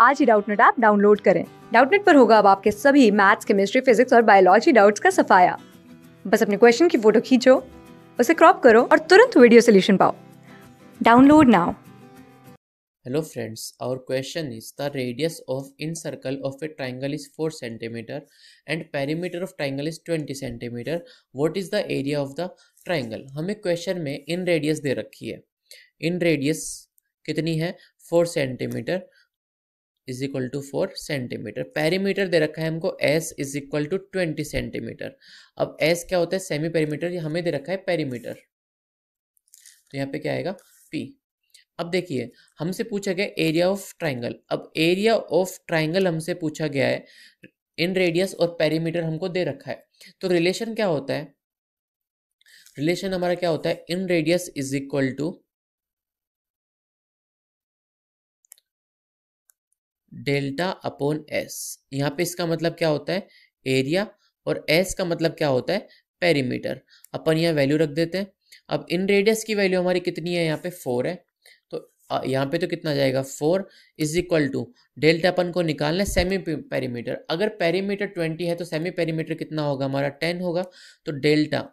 आज ही Doubtnut app download करें। डाउटनेट पर होगा अब आपके सभी मैथ्स केमिस्ट्री फिजिक्स और बायोलॉजी डाउट्स का सफाया। बस अपने क्वेश्चन की फ़ोटो खींचो उसे क्रॉप करो और तुरंत वीडियो सोल्यूशन पाओ। Download now. Hello friends, our question is the radius of in circle of a triangle is 4 centimeter and perimeter of triangle is 20 centimeter. What is the area of the triangle? हमें question में इन radius दे रखी है। Inradius कितनी है? 4 centimetre is equal to four centimetre perimeter दे रखा है हमको S is equal to twenty centimetre अब एस क्या होता है? सेमी पेरीमीटर हमें दे रखा है पेरीमीटर तो यहाँ पे क्या आएगा? पी अब देखिए, हमसे पूछा गया एरिया ऑफ़ ट्राइंगल अब एरिया ऑफ़ ट्राइंगल हमसे पूछा गया है, इन रेडियस और पेरीमीटर हमको दे रखा है. तो रिलेशन क्या होता है? रिलेशन हमारा क्या होता है? Inradius is equal to delta upon S. यहाँ पे इसका मतलब क्या होता है? एरिया। और एस का मतलब क्या होता है? पेरीमीटर। अपन यहाँ वैल्यू रख देते हैं। अब इन रेडियस की वैल्यू हमारी कितनी है? यहाँ पे फोर है। तो यहाँ पे तो कितना जाएगा? Four is equal to delta अपन को निकालना है सेमी पेरीमीटर अगर पेरीमीटर ट्वेंटी है तो सेमी पेरीमीटर कितना होगा? हमारा टेन होगा। तो डेल्टा,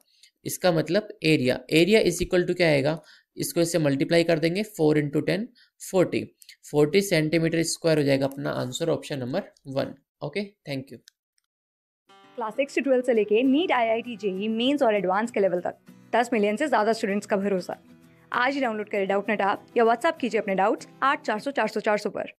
इसका मतलब area. Area is equal to क्या आएगा? इसको इससे मल्टीप्लाई कर देंगे। Four into ten forty forty centimetre square हो जाएगा अपना answer, option number one. Okay, thank you. Class six से ट्वेल्थ से लेके NEET I I T JEE mains और एडवांस के लेवल तक, दस मिलियन से ज़्यादा स्टूडेंट्स का भरोसा। आज ही डाउनलोड करें डाउट नेट आप या व्हाट्सअप कीजिए अपने डाउट्स आठ चार सौ चार सौ चार सौ पर।